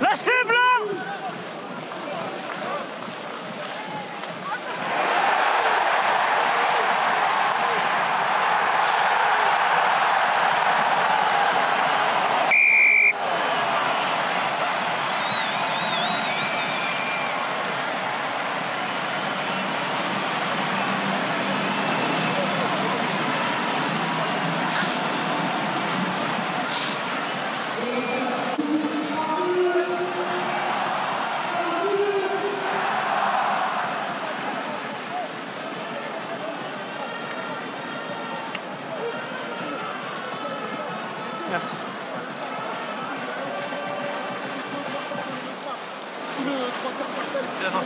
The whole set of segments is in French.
Lâchez blanc Merci.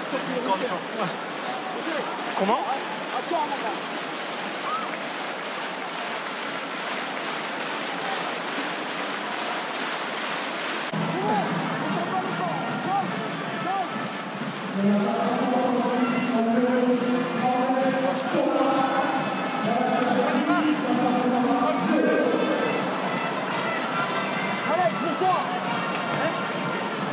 C'est juste cornichon. Comment